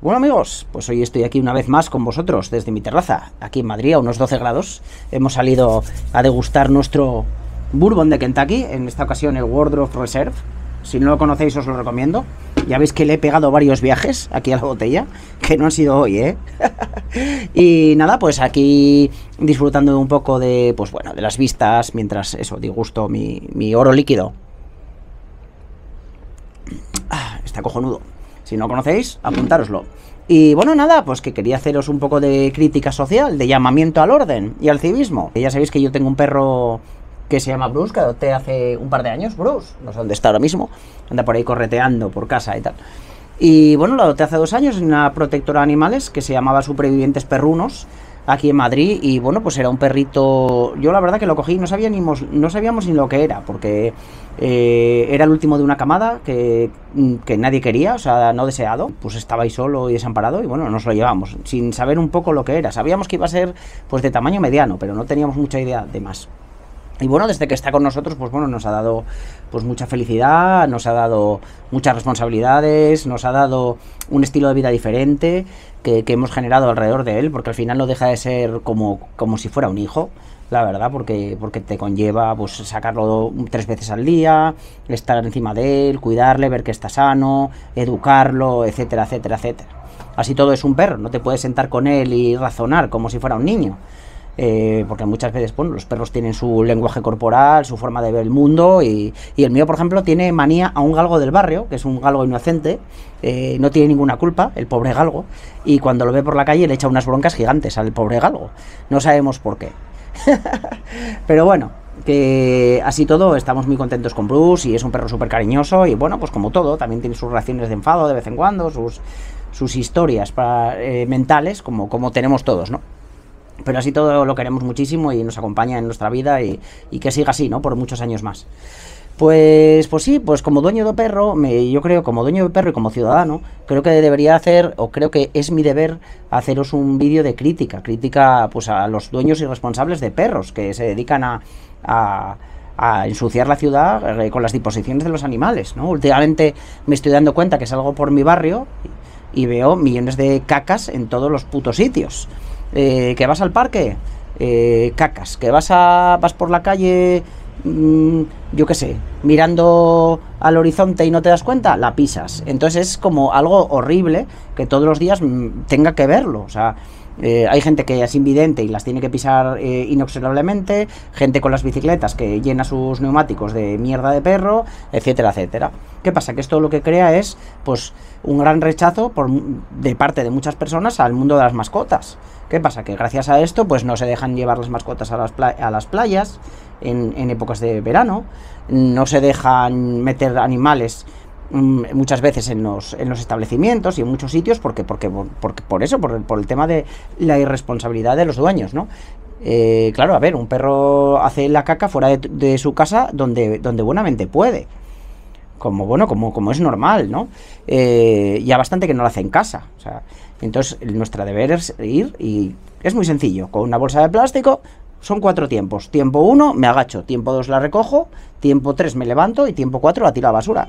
Bueno amigos, pues hoy estoy aquí una vez más con vosotros desde mi terraza, aquí en Madrid a unos 12 grados. Hemos salido a degustar nuestro bourbon de Kentucky, en esta ocasión el Wardrobe Reserve. Si no lo conocéis os lo recomiendo. Ya veis que le he pegado varios viajes aquí a la botella, que no han sido hoy, ¿eh? y nada, pues aquí disfrutando un poco de, pues bueno, de las vistas, mientras eso, disgusto mi, oro líquido. Ah, está cojonudo. Si no conocéis, apuntároslo. Y bueno, nada, pues que quería haceros un poco de crítica social, de llamamiento al orden y al civismo. Ya sabéis que yo tengo un perro que se llama Bruce, que adopté hace un par de años, Bruce, no sé dónde está ahora mismo, anda por ahí correteando por casa y tal. Y bueno, lo adopté hace dos años en una protectora de animales que se llamaba Supervivientes Perrunos, aquí en Madrid y bueno, pues era un perrito, yo la verdad que lo cogí, no sabíamos, no sabíamos ni lo que era, porque eh, era el último de una camada que, que, nadie quería, o sea, no deseado, pues estaba ahí solo y desamparado y bueno, nos lo llevamos, sin saber un poco lo que era, sabíamos que iba a ser pues de tamaño mediano, pero no teníamos mucha idea de más. Y bueno, desde que está con nosotros, pues bueno, nos ha dado pues mucha felicidad, nos ha dado muchas responsabilidades, nos ha dado un estilo de vida diferente que, hemos generado alrededor de él, porque al final no deja de ser como, como si fuera un hijo, la verdad, porque, porque te conlleva pues sacarlo tres veces al día, estar encima de él, cuidarle, ver que está sano, educarlo, etcétera, etcétera, etcétera. Así todo es un perro, no te puedes sentar con él y razonar como si fuera un niño. Eh, porque muchas veces bueno, los perros tienen su lenguaje corporal, su forma de ver el mundo y, el mío, por ejemplo, tiene manía a un galgo del barrio, que es un galgo inocente, eh, no tiene ninguna culpa, el pobre galgo, y cuando lo ve por la calle le echa unas broncas gigantes al pobre galgo. No sabemos por qué. Pero bueno, que así todo estamos muy contentos con Bruce y es un perro súper cariñoso y bueno, pues como todo, también tiene sus reacciones de enfado de vez en cuando, sus, sus historias eh, mentales, como, como tenemos todos, ¿no? Pero así todo lo queremos muchísimo y nos acompaña en nuestra vida y, que siga así, ¿no? Por muchos años más. Pues, pues sí, pues como dueño de perro, me, yo creo, como dueño de perro y como ciudadano, creo que debería hacer, o creo que es mi deber, haceros un vídeo de crítica, crítica pues a los dueños y responsables de perros que se dedican a, a, ensuciar la ciudad eh, con las disposiciones de los animales, ¿no? Últimamente me estoy dando cuenta que salgo por mi barrio y veo millones de cacas en todos los putos sitios. Eh, que vas al parque, eh, cacas, que vas a vas por la calle, mm, yo qué sé, mirando al horizonte y no te das cuenta, la pisas. Entonces es como algo horrible que todos los días mm, tenga que verlo. O sea, eh, hay gente que es invidente y las tiene que pisar inobservablemente, gente con las bicicletas que llena sus neumáticos de mierda de perro, etcétera, etcétera. ¿Qué pasa? Que esto lo que crea es, pues, un gran rechazo por, de parte de muchas personas al mundo de las mascotas. ¿Qué pasa? Que gracias a esto pues no se dejan llevar las mascotas a las, a las playas en, épocas de verano, no se dejan meter animales muchas veces en los, en los establecimientos y en muchos sitios porque, porque, porque por eso, por, por el tema de la irresponsabilidad de los dueños, ¿no? Eh, claro, a ver, un perro hace la caca fuera de, su casa donde, donde buenamente puede. Como bueno, como, como es normal, ¿no? Eh, ya bastante que no lo hace en casa. O sea, entonces, nuestra deber es ir y es muy sencillo. Con una bolsa de plástico son cuatro tiempos. Tiempo uno, me agacho. Tiempo dos, la recojo. Tiempo tres, me levanto. Y tiempo cuatro, la tiro a la basura.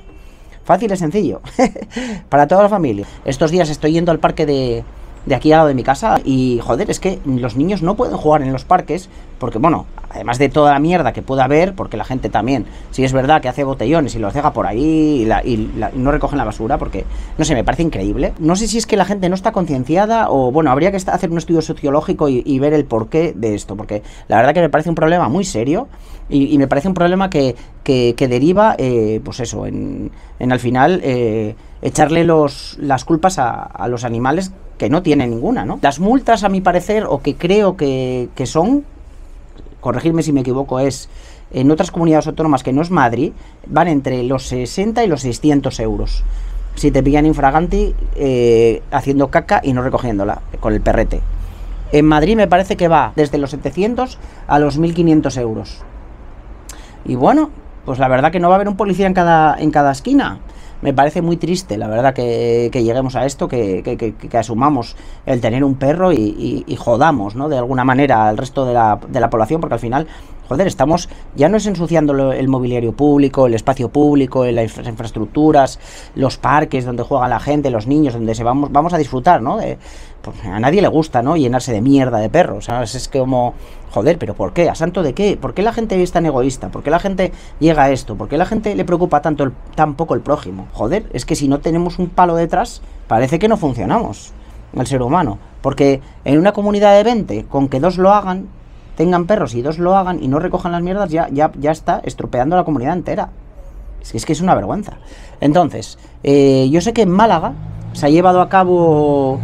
Fácil y sencillo. Para toda la familia. Estos días estoy yendo al parque de, de aquí al lado de mi casa y joder, es que los niños no pueden jugar en los parques porque bueno, además de toda la mierda que pueda haber, porque la gente también, si es verdad que hace botellones y los deja por ahí y, no recogen la basura, porque no sé, me parece increíble. No sé si es que la gente no está concienciada o bueno, habría que hacer un estudio sociológico y, ver el porqué de esto, porque la verdad que me parece un problema muy serio y, me parece un problema que, que, deriva, eh, pues eso, en, al final eh, echarle los, las culpas a, a los animales que no tiene ninguna, ¿no? Las multas, a mi parecer, o que creo que, son, corregirme si me equivoco, es en otras comunidades autónomas que no es Madrid, van entre los 60 y los 600 euros. Si te pillan infraganti eh, haciendo caca y no recogiéndola con el perrete. En Madrid me parece que va desde los 700 a los 1500 euros. Y bueno, pues la verdad que no va a haber un policía en cada, en cada esquina me parece muy triste, la verdad, que, lleguemos a esto, que, asumamos el tener un perro y, jodamos, ¿no? De alguna manera al resto de la, de la población, porque al final Joder, estamos, ya no es ensuciando el mobiliario público, el espacio público, las infraestructuras, los parques donde juega la gente, los niños, donde se vamos, vamos a disfrutar, ¿no? Pues, a nadie le gusta, ¿no? Llenarse de mierda de perros, ¿sabes? Es como, joder, pero ¿por qué? ¿A santo de qué? ¿Por qué la gente es tan egoísta? ¿Por qué la gente llega a esto? ¿Por qué la gente le preocupa tanto el, tan poco el prójimo? Joder, es que si no tenemos un palo detrás, parece que no funcionamos, el ser humano. Porque en una comunidad de 20, con que dos lo hagan, tengan perros y dos lo hagan y no recojan las mierdas, ya, ya, ya está estropeando la comunidad entera. Es que es, que es una vergüenza. Entonces, eh, yo sé que en Málaga se ha llevado a cabo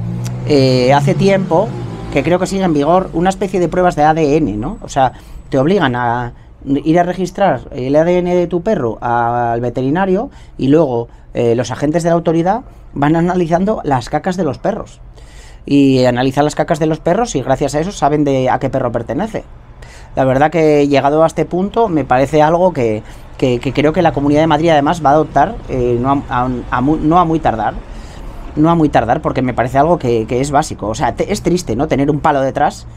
eh, hace tiempo, que creo que sigue en vigor, una especie de pruebas de ADN, ¿no? O sea, te obligan a ir a registrar el ADN de tu perro al veterinario y luego eh, los agentes de la autoridad van analizando las cacas de los perros y analizan las cacas de los perros y gracias a eso saben de a qué perro pertenece. La verdad que llegado a este punto me parece algo que, creo que la Comunidad de Madrid además va a adoptar, eh, no, a, muy, tardar, no a muy tardar, porque me parece algo que, es básico. O sea, es triste, ¿no? Tener un palo detrás,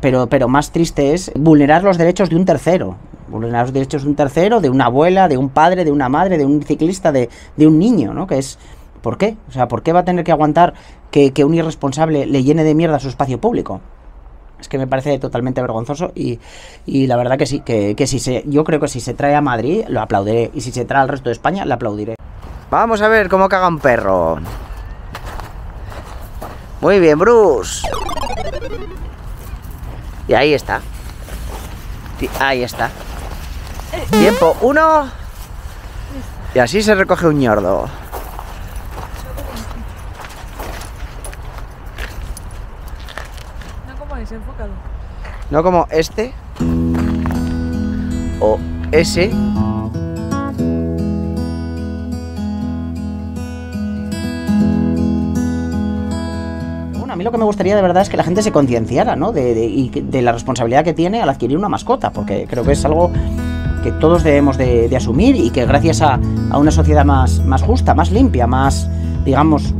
pero, pero más triste es vulnerar los derechos de un tercero. Vulnerar los derechos de un tercero, de una abuela, de un padre, de una madre, de un ciclista, de, de un niño, ¿no? Que es, ¿Por qué? O sea, ¿por qué va a tener que aguantar que, un irresponsable le llene de mierda su espacio público? Es que me parece totalmente vergonzoso y, la verdad que sí, que, si se, yo creo que si se trae a Madrid lo aplaudiré y si se trae al resto de España lo aplaudiré. Vamos a ver cómo caga un perro. Muy bien, Bruce. Y ahí está. Ahí está. Tiempo, uno. Y así se recoge un ñordo. No como este o ese. Bueno, a mí lo que me gustaría de verdad es que la gente se concienciara, ¿no? De, de, la responsabilidad que tiene al adquirir una mascota, porque creo que es algo que todos debemos de, asumir y que gracias a, una sociedad más, más justa, más limpia, más, digamos,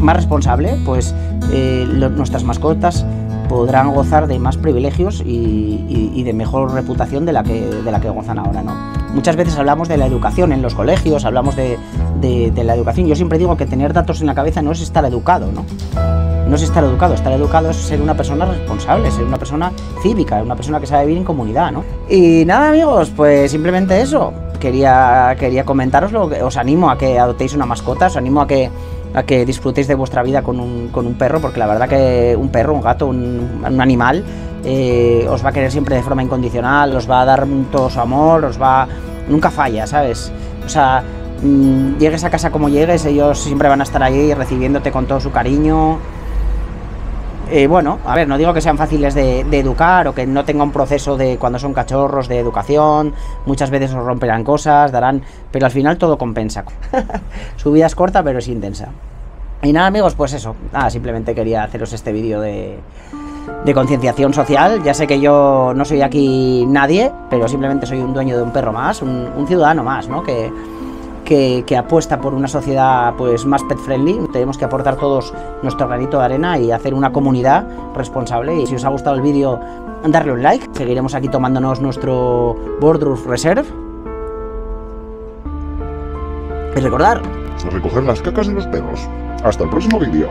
más responsable, pues eh, nuestras mascotas podrán gozar de más privilegios y, de mejor reputación de la, que, de la que gozan ahora, ¿no? Muchas veces hablamos de la educación en los colegios, hablamos de, la educación. Yo siempre digo que tener datos en la cabeza no es estar educado, ¿no? No es estar educado, estar educado es ser una persona responsable, ser una persona cívica, una persona que sabe vivir en comunidad, ¿no? Y nada, amigos, pues simplemente eso. Quería, quería comentaroslo, os animo a que adoptéis una mascota, os animo a que a que disfrutéis de vuestra vida con un, con un perro, porque la verdad que un perro, un gato, un, animal, eh, os va a querer siempre de forma incondicional, os va a dar todo su amor, os va... Nunca falla, ¿sabes? O sea, mm, llegues a casa como llegues, ellos siempre van a estar ahí recibiéndote con todo su cariño. Eh, bueno, a ver, no digo que sean fáciles de, educar o que no tenga un proceso de cuando son cachorros de educación, muchas veces os romperán cosas, darán, pero al final todo compensa. Su vida es corta pero es intensa. Y nada amigos, pues eso, nada, simplemente quería haceros este vídeo de, de concienciación social. Ya sé que yo no soy aquí nadie, pero simplemente soy un dueño de un perro más, un, un ciudadano más, ¿no? Que, apuesta por una sociedad pues más pet friendly. Tenemos que aportar todos nuestro granito de arena y hacer una comunidad responsable. Y si os ha gustado el vídeo, darle un like. Seguiremos aquí tomándonos nuestro Boardroof Reserve. Y recordar... recoger las cacas de los perros. Hasta el próximo vídeo.